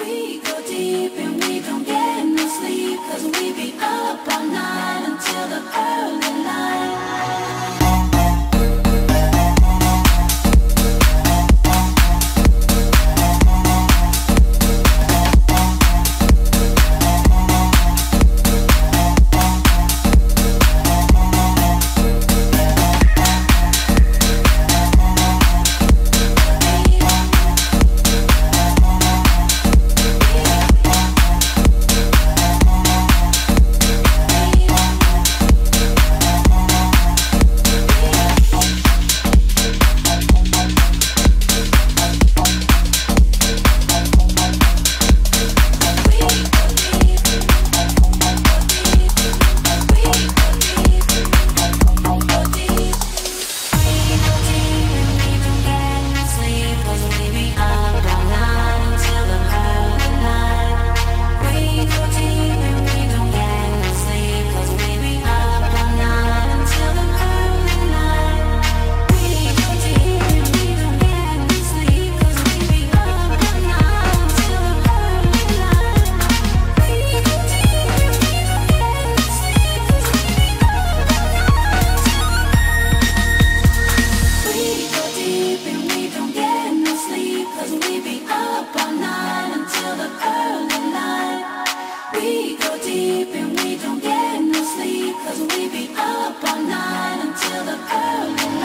We go deep and we don't get no sleep Cause we be up all night Cause we be up all night until the early night. We go deep and we don't get no sleep. We be up all night until the early